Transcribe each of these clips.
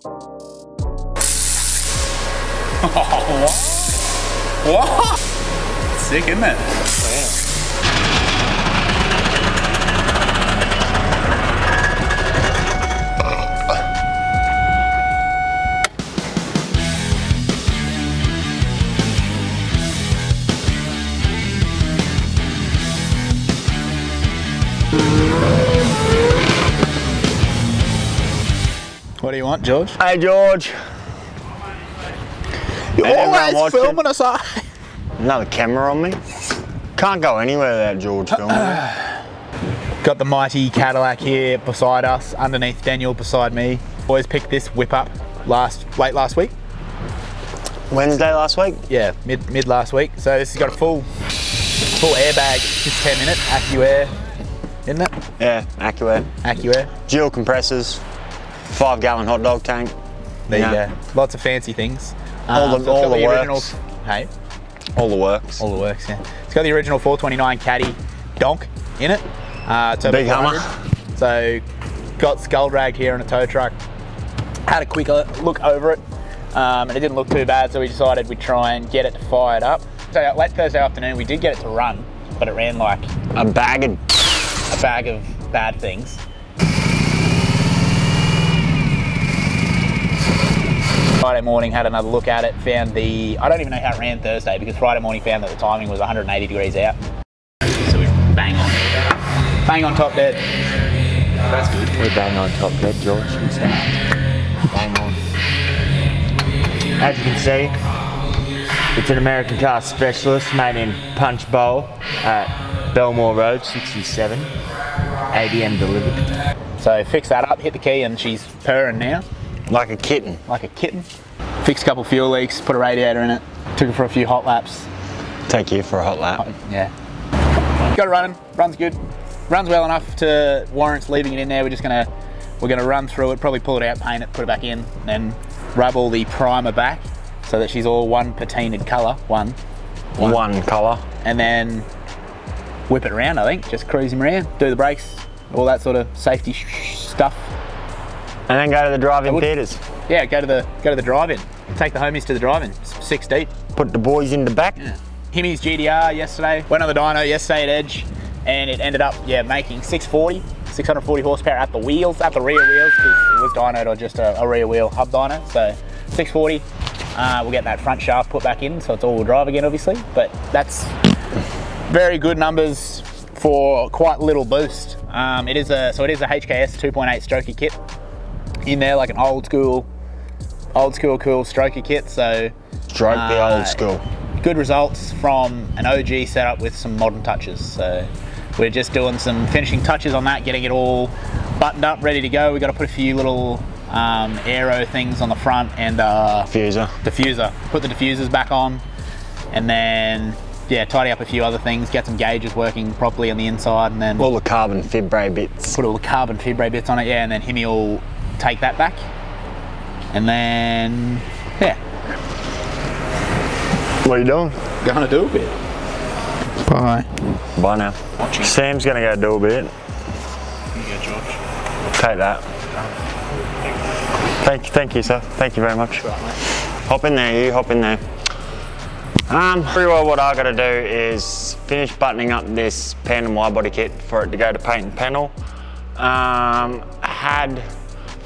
what? What? Sick, isn't it? What do you want, George? Hey George. You're always filming us. eh? Another camera on me. Can't go anywhere without George filming. Got the mighty Cadillac here beside us, underneath Daniel beside me. Boys picked this whip up last late last week. Wednesday last week. Yeah, mid mid last week. So this has got a full full airbag, just 10 minute AccuAir, isn't it? Yeah, AccuAir. AccuAir. Dual compressors. Five gallon hot dog tank. There Yeah. you go. Lots of fancy things. All the- it's all got the original. works. Hey, All the works. all the works. Yeah. It's got the original 429 Caddy donk in it. Uh, turbo Big Hummer. 400. So got skull drag here on a tow truck. Had a quick look over it, um, and it didn't look too bad. So we decided we'd try and get it fired up. So late Thursday afternoon, we did get it to run, but it ran like A bag of a bag of bad things. Friday morning, had another look at it, found the, I don't even know how it ran Thursday because Friday morning found that the timing was 180 degrees out. So we bang on. Bang on top dead. That's good. We bang on top dead, George. Bang on. As you can see, it's an American car specialist made in Punchbowl at Belmore Road, 67. ABM delivered. So fix that up, hit the key and she's purring now, like a kitten. like a kitten. Fixed a couple fuel leaks, put a radiator in it, took it for a few hot laps. Take you for a hot lap. Yeah. Got it running, runs good. Runs well enough to warrants leaving it in there. We're just gonna we're gonna run through it, probably pull it out, paint it, put it back in, and rub all the primer back so that she's all one patinaed colour, one. One colour. And then whip it around, I think. Just cruise him around, do the brakes, all that sort of safety stuff. And then go to the drive-in theatres. Yeah, go to the go to the drive-in. Take the homies to the drive-in. Six deep. Put the boys in the back. Himmy's GTR yesterday. Went on the dyno yesterday at Edge, and it ended up yeah making 640, 640 horsepower at the wheels, at the rear wheels, because it was dynoed on just a, a rear wheel hub dyno. So 640. Uh, we'll get that front shaft put back in, so it's all-wheel drive again, obviously. But that's very good numbers for quite little boost. Um, it is a so it is a HKS 2.8 strokey kit in there, like an old school, old school cool strokey kit. So Stroke the Uh, old school. good results from an OG setup with some modern touches. So we're just doing some finishing touches on that, getting it all buttoned up, ready to go. We've got to put a few little um, aero things on the front and uh, Fuser. diffuser. Put the diffusers back on, and then yeah, tidy up a few other things. Get some gauges working properly on the inside, and then All the carbon fibre bits. put all the carbon fibre bits on it. Yeah, and then Himmy will take that back, and then yeah, What are you doing? gonna do a bit. Bye. Bye now. Watching. Sam's gonna go do a bit. Here you go, George. Take that. Thank you, thank you, sir. Thank you very much. Hop in there, you hop in there. Um, pretty well what I gotta do is finish buttoning up this Pandem wide body kit for it to go to paint and panel. Um, had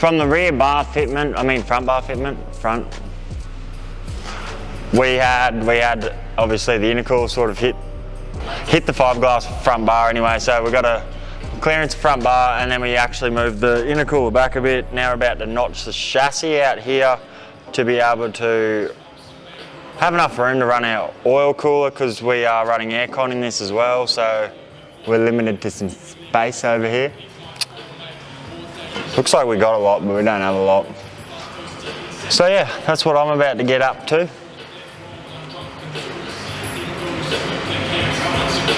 from the rear bar fitment, I mean front bar fitment, front. We had we had obviously the intercool sort of hit hit the fibreglass front bar anyway, so we got a clearance front bar and then we actually moved the intercooler back a bit. Now we're about to notch the chassis out here to be able to have enough room to run our oil cooler because we are running aircon in this as well, so we're limited to some space over here. Looks like we got a lot, but we don't have a lot. So yeah, that's what I'm about to get up to.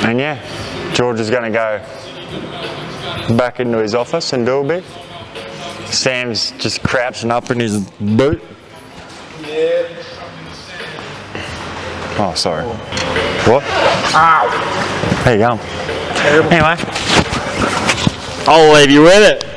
And yeah, George is gonna go back into his office and do a bit. Sam's just crouching up in his boot. Oh, sorry. What? Ow! There you go. Anyway, I'll leave you with it.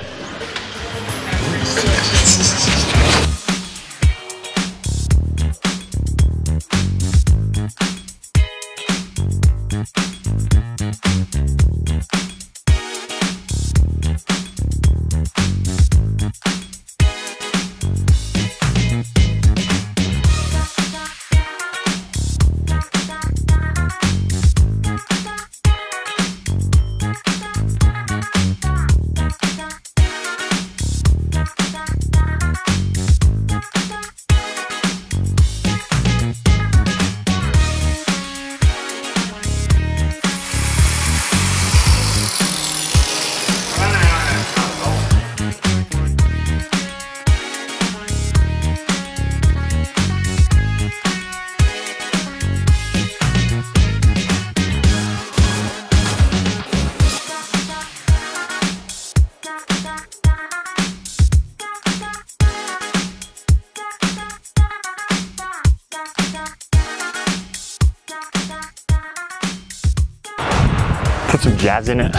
Jazz in it.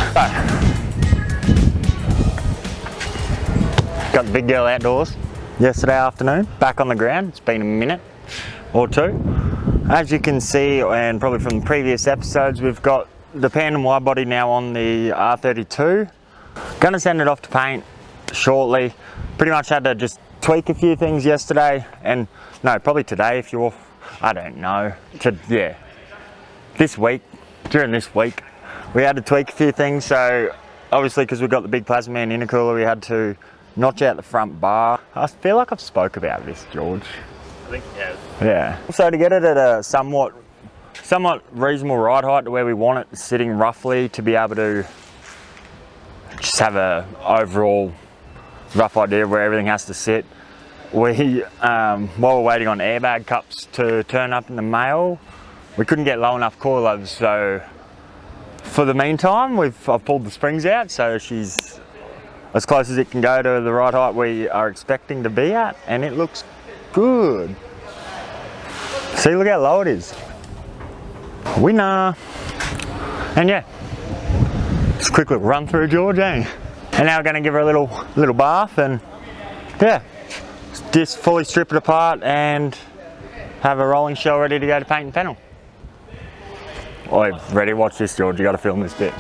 Got the big girl outdoors yesterday afternoon, back on the ground. It's been a minute or two. As you can see, and probably from the previous episodes, we've got the Pandem wide body now on the R32. Gonna send it off to paint shortly. Pretty much had to just tweak a few things yesterday and no, probably today if you're, I don't know, to, yeah, this week, during this week, we had to tweak a few things. So obviously because we've got the big Plazmaman intercooler, we had to notch out the front bar. I feel like I've spoke about this, George. I think yeah. Yeah. So to get it at a somewhat, somewhat reasonable ride height to where we want it sitting roughly to be able to just have a overall rough idea of where everything has to sit. We, um, while we're waiting on airbag cups to turn up in the mail, we couldn't get low enough coilovers. So for the meantime, we've I've pulled the springs out, so she's as close as it can go to the right height we are expecting to be at, and it looks good. See, look how low it is. Winner. And yeah, just a quick little run through George, eh? And now we're gonna give her a little little bath and yeah, just fully strip it apart and have a rolling shell ready to go to paint and panel. Oi, ready? Watch this, George. You got to film this bit.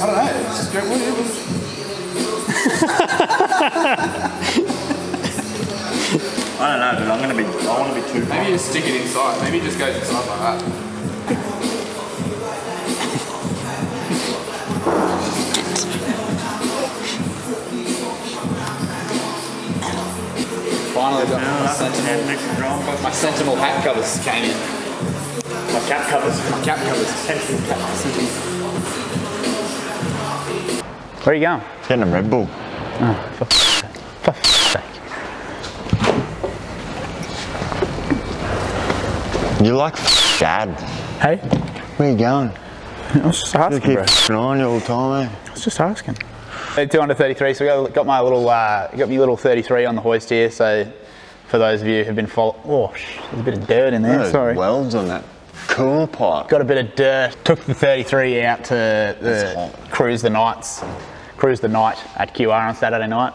I don't know. Just. I don't know, but I'm gonna be. I want to be too. Maybe you stick it inside. Maybe it just goes inside like that. Finally got my sentinel, my sentinel hat covers came in. My cap covers. My cap covers. Where are you going? Getting a Red Bull. For f***'s sake. You like dad? Hey? Where are you going? I was just asking, You keep bro. on you all the time, eh? I was just asking. 233, so we got, got my little, uh, got me little 33 on the hoist here. So for those of you who've been following, oh, there's a bit of dirt in there. Those Sorry. welds on that cooler pipe. got a bit of dirt. Took the 33 out to the cruise the nights, cruise the night at QR on Saturday night.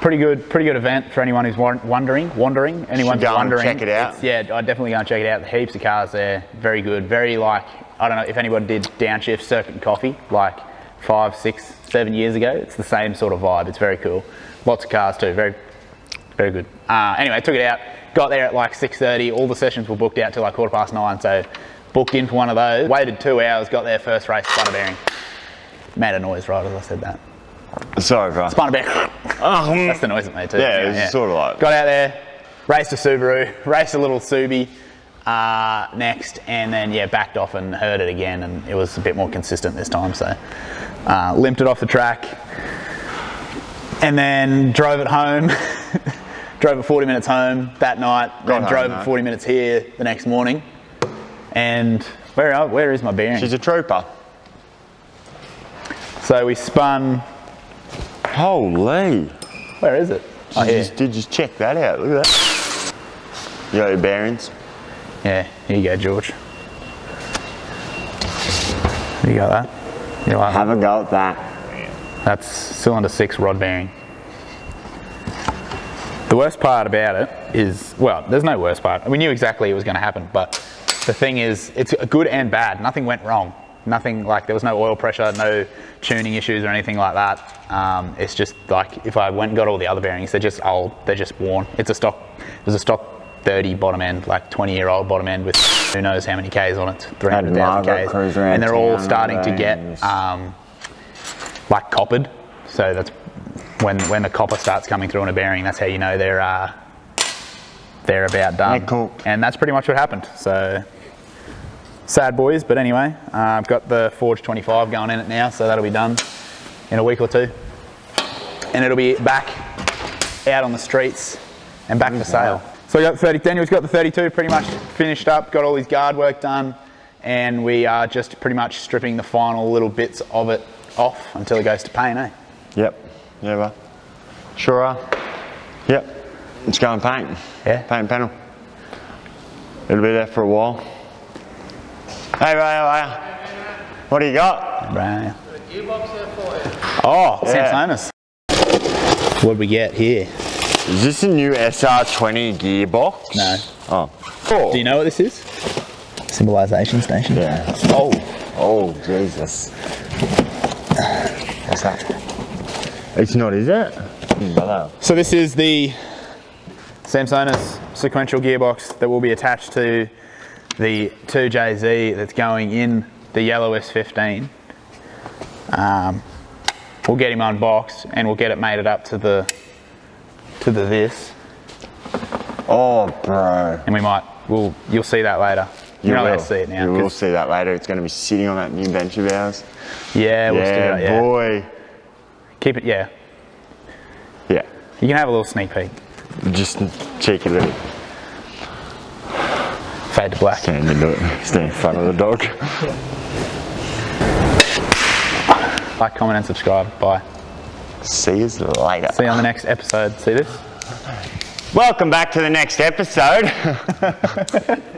Pretty good, pretty good event for anyone who's wondering, wandering. Anyone go wondering, check it out. it's- Yeah, I'd definitely go and check it out. Heaps of cars there, very good, very like I don't know if anyone did downshift Serpent coffee like five, six, seven years ago. It's the same sort of vibe. It's very cool. Lots of cars too. Very, very good. Uh, anyway, took it out. Got there at like 6:30. All the sessions were booked out till like quarter past nine. So booked in for one of those. Waited two hours. Got there first race. Spun a bearing. Made a noise right as I said that. Sorry, bro. Spun a bearing. Oh, mm. That's the noise it made too. Yeah, it was sort of like- Got out there, raced a Subaru, raced a little Subi uh, next, and then yeah, backed off and heard it again, and it was a bit more consistent this time. So uh, limped it off the track, and then drove it home. drove it 40 minutes home that night. then home, drove it 40 minutes here the next morning. And where are, where is my bearing? She's a trooper. So we spun. Holy. Where is it? Oh, Did you yeah. just, did you just check that out? Look at that. You got your bearings. Yeah, here you go, George. You got that? You like that? Have a go at that. That's cylinder six rod bearing. The worst part about it is, well, there's no worst part. We knew exactly it was going to happen, but the thing is, it's good and bad. Nothing went wrong. Nothing like there was no oil pressure, no tuning issues or anything like that. Um, it's just like if I went and got all the other bearings, they're just old, they're just worn. It's a stock, there's a stock 30 bottom end, like 20 year old bottom end with who knows how many Ks on it, 300,000 Ks. And they're all starting to get um, like coppered. So that's when when the copper starts coming through on a bearing. That's how you know they're uh, they're about done. Yeah, cool. And that's pretty much what happened. So sad boys, but anyway, uh, I've got the Forge 25 going in it now, so that'll be done in a week or two, and it'll be back out on the streets and back for sale. So I got the 30. Daniel's got the 32 pretty much finished up. Got all his guard work done, and we are just pretty much stripping the final little bits of it off until it goes to paint. Eh? Yep. Yeah, well. Sure are. Yep. It's going paint. Yeah. Paint panel. It'll be there for a while. Hey, Ray, how are you? What do you got? Right. Oh, Yeah. Samsonas. What do we get here? Is this a new SR20 gearbox? No. Oh. Oh. Do you know what this is? Symbolization station. Yeah. Oh, Oh, Jesus. What's that? It's not, is it? So this is the Samsonas sequential gearbox that will be attached to the 2JZ that's going in the yellow S15. Um, we'll get him unboxed and we'll get it mated up to the to the this, Oh, bro. and we might we'll you'll see that later. You're not will. going to see it now. You will 'cause- see that later. It's going to be sitting on that new bench of ours. Yeah, we'll yeah, stick it. Yeah, boy. Keep it. Yeah, Yeah. you can have a little sneak peek. Just cheeky little Fade to black. stand into it. Stand in front of the dog. Like, comment, and subscribe. Bye. See you later. See you on the next episode. See this? Welcome back to the next episode.